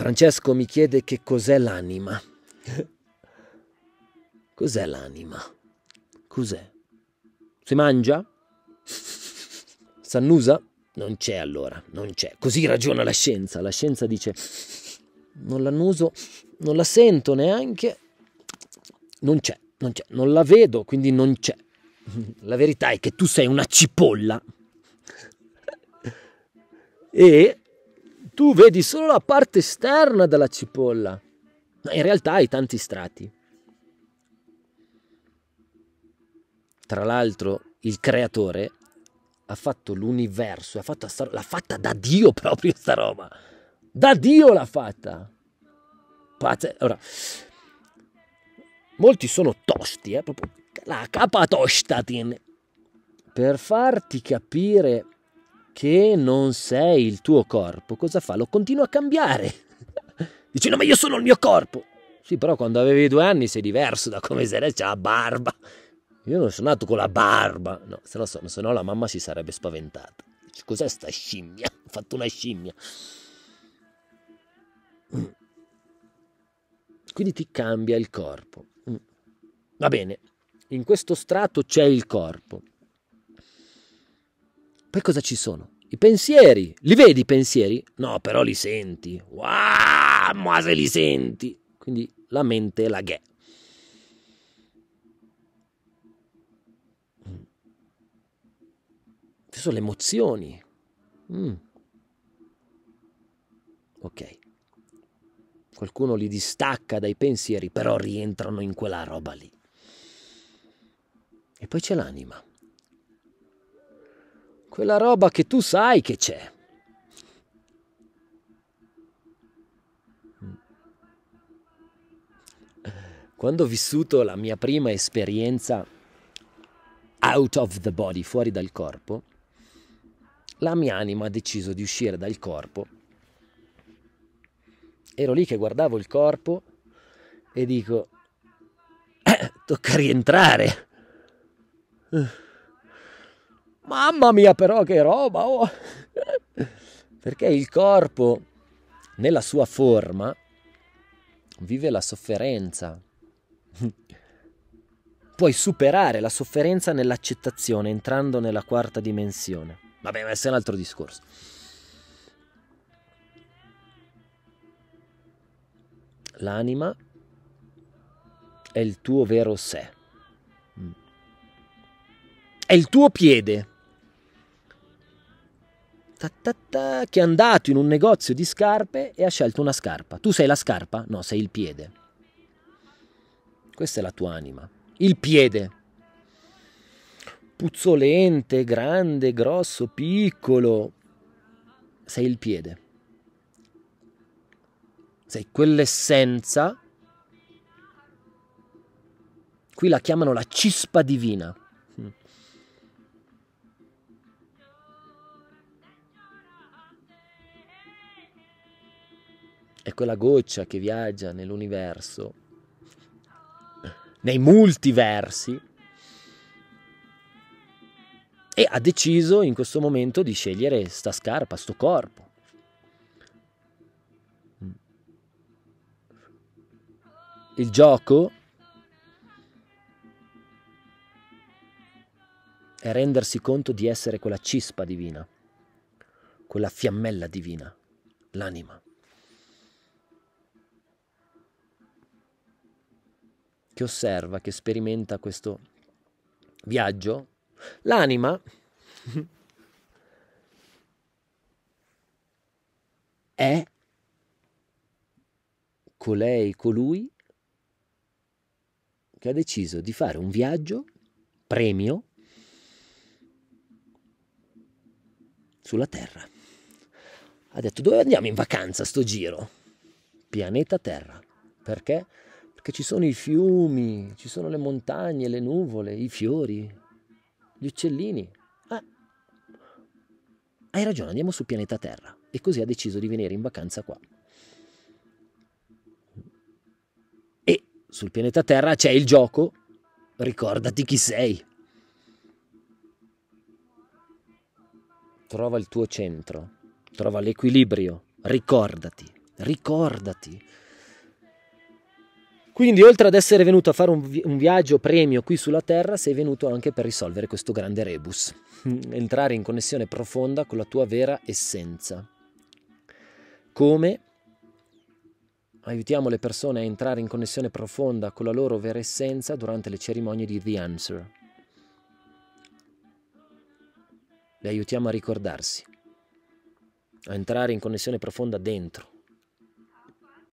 Francesco mi chiede che cos'è l'anima. cos'è l'anima? Cos'è? Si mangia? S'annusa? Non c'è allora, non c'è. Così ragiona la scienza. La scienza dice non l'annuso, non la sento neanche, non c'è, non c'è, non la vedo, quindi non c'è. La verità è che tu sei una cipolla e tu vedi solo la parte esterna della cipolla, ma in realtà hai tanti strati. Tra l'altro, il creatore ha fatto l'universo, ha fatto sta, l'ha fatta da Dio proprio sta roba. Da Dio l'ha fatta. Pazze. Ora, molti sono tosti, eh, proprio la capa tosta tiene. Per farti capire che non sei il tuo corpo, cosa fa? Lo continua a cambiare. Dice, no, ma io sono il mio corpo. Sì, però quando avevi due anni sei diverso da come sei adesso, c'è la barba. Io non sono nato con la barba. No, se no, se no la mamma si sarebbe spaventata. Dice, cos'è sta scimmia? Ho fatto una scimmia. Mm. Quindi ti cambia il corpo. Mm. Va bene, in questo strato c'è il corpo. Poi cosa ci sono? I pensieri. Li vedi i pensieri? No, però li senti. Wow, ma se li senti. Quindi la mente è la ghe. Ci sono le emozioni. Mm. Ok. Qualcuno li distacca dai pensieri, però rientrano in quella roba lì. E poi c'è l'anima quella roba che tu sai che c'è. Quando ho vissuto la mia prima esperienza out of the body, fuori dal corpo, la mia anima ha deciso di uscire dal corpo. Ero lì che guardavo il corpo e dico, tocca rientrare. Mamma mia però che roba! Oh. Perché il corpo, nella sua forma, vive la sofferenza. Puoi superare la sofferenza nell'accettazione, entrando nella quarta dimensione. Vabbè, ma è un altro discorso. L'anima è il tuo vero sé. È il tuo piede ta ta ta, che è andato in un negozio di scarpe e ha scelto una scarpa. Tu sei la scarpa? No, sei il piede. Questa è la tua anima. Il piede. Puzzolente, grande, grosso, piccolo. Sei il piede. Sei quell'essenza. Qui la chiamano la cispa divina. È quella goccia che viaggia nell'universo, nei multiversi, e ha deciso in questo momento di scegliere sta scarpa, sto corpo. Il gioco è rendersi conto di essere quella cispa divina, quella fiammella divina, l'anima. Che osserva, che sperimenta questo viaggio, l'anima è colei, colui che ha deciso di fare un viaggio, premio, sulla Terra. Ha detto dove andiamo in vacanza sto giro? Pianeta Terra. Perché? Perché ci sono i fiumi, ci sono le montagne, le nuvole, i fiori, gli uccellini. Ah, hai ragione, andiamo sul pianeta Terra. E così ha deciso di venire in vacanza qua. E sul pianeta Terra c'è il gioco, ricordati chi sei. Trova il tuo centro, trova l'equilibrio, ricordati, ricordati. Quindi, oltre ad essere venuto a fare un, vi- un, viaggio premio qui sulla Terra, sei venuto anche per risolvere questo grande rebus, entrare in connessione profonda con la tua vera essenza. Come aiutiamo le persone a entrare in connessione profonda con la loro vera essenza durante le cerimonie di The Answer. Le aiutiamo a ricordarsi, a entrare in connessione profonda dentro,